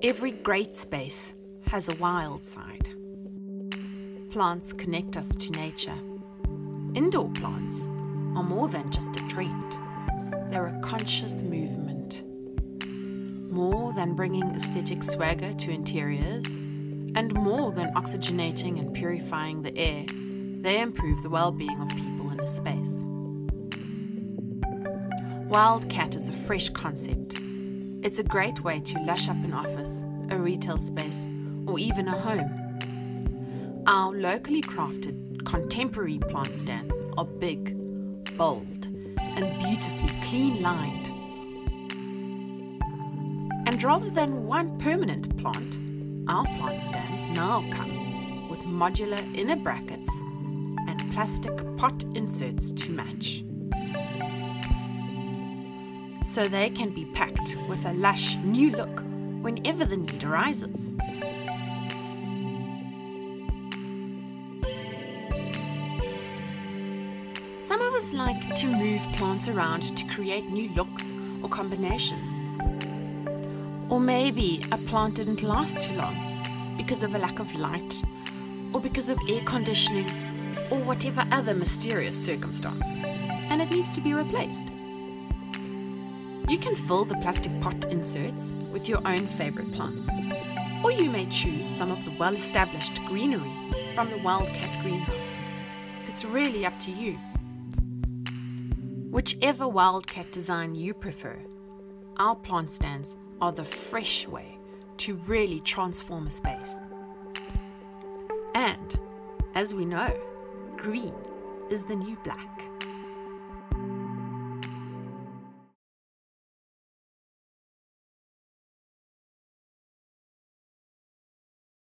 Every great space has a wild side. Plants connect us to nature. Indoor plants are more than just a trend, they're a conscious movement. More than bringing aesthetic swagger to interiors, and more than oxygenating and purifying the air, they improve the well being of people in a space. Wildcat is a fresh concept. It's a great way to lush up an office, a retail space, or even a home. Our locally crafted contemporary plant stands are big, bold, and beautifully clean lined. And rather than one permanent plant, our plant stands now come with modular inner brackets and plastic pot inserts to match so they can be packed with a lush new look whenever the need arises. Some of us like to move plants around to create new looks or combinations. Or maybe a plant didn't last too long because of a lack of light, or because of air conditioning, or whatever other mysterious circumstance, and it needs to be replaced. You can fill the plastic pot inserts with your own favourite plants, or you may choose some of the well established greenery from the Wildcat Greenhouse. It's really up to you. Whichever Wildcat design you prefer, our plant stands are the fresh way to really transform a space. And, as we know, green is the new black.